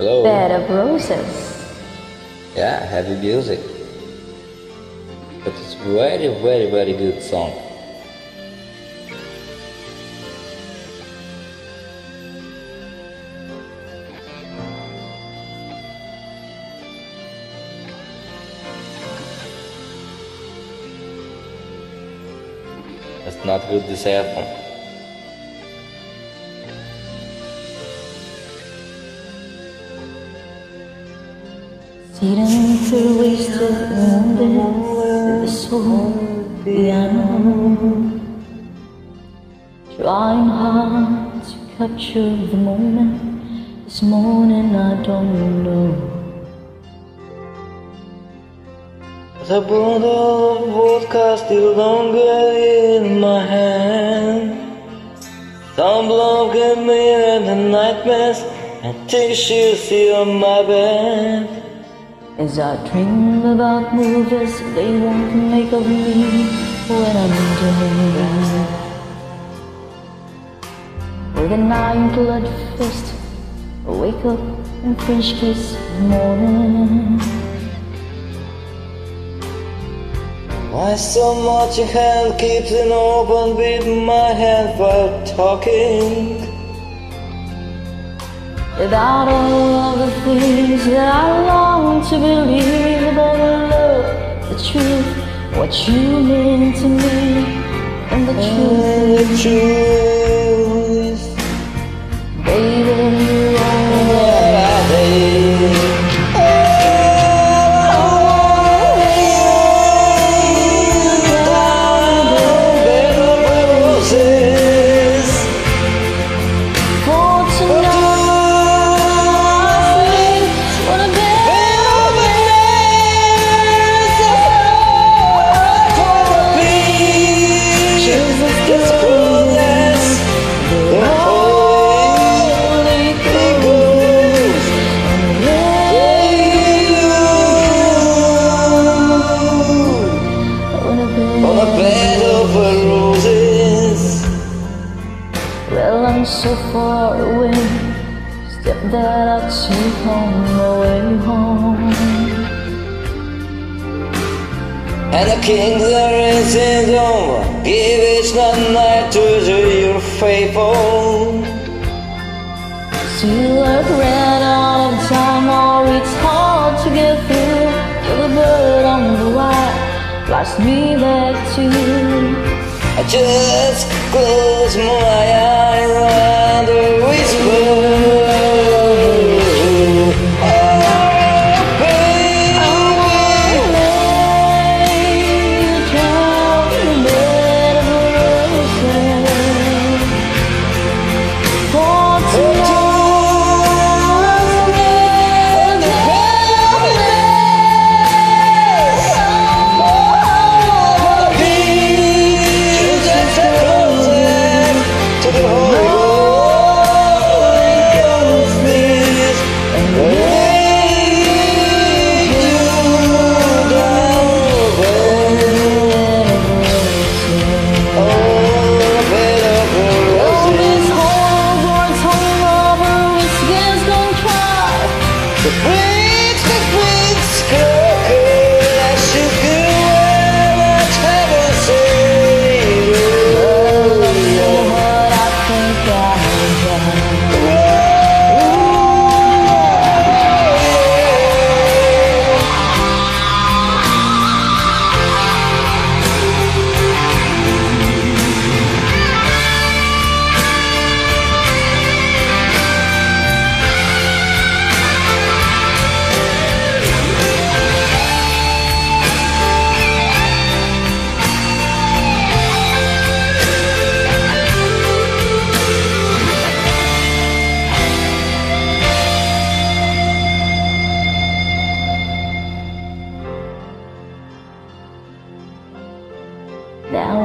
Hello. Bed of Roses. Yeah, heavy music. But it's very, very, very good song. It's not good this album. Through wasted with the soul piano. Trying hard to capture the moment. This morning I don't know. The bottle of vodka still longer in my hand. Some blow get me the nightmares and tissues still on my bed. As I dream about movies they want to make of me when I'm dead. With an iron clad fist, I wake up and French kiss morning. Why so much your hand keeps an open with my hand while talking? About all of the things that I long to believe about the love, the truth, what you mean to me, and the truth, The truth, Well, I'm so far away. Step that I take on my way home. and the king's rising home. Give each night to your faithful. Still I've ran out of time, or it's hard to get through. Till the bird on the wire flies me back to you. I just close my eyes and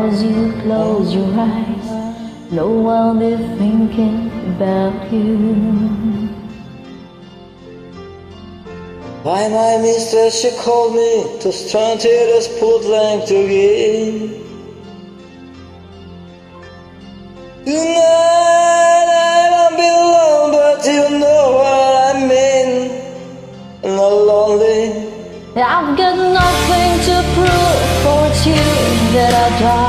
as you close your eyes, no, I'll be thinking about you. Why my mistress she called me to strand it as Portland to give. Tonight I won't be alone, but you know what I mean. I'm not lonely. I've got nothing to prove for it's you that I died.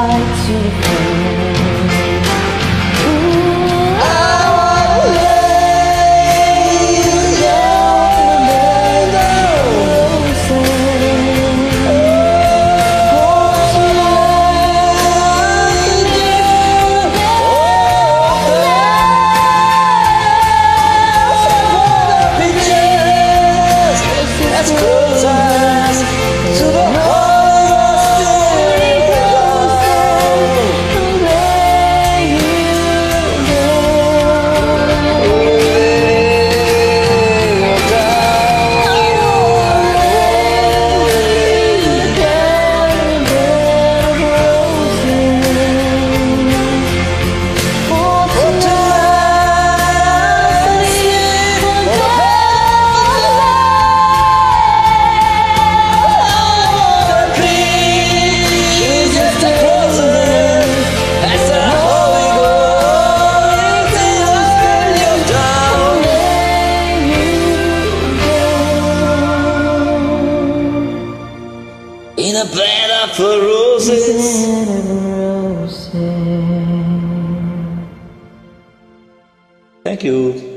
Thank you.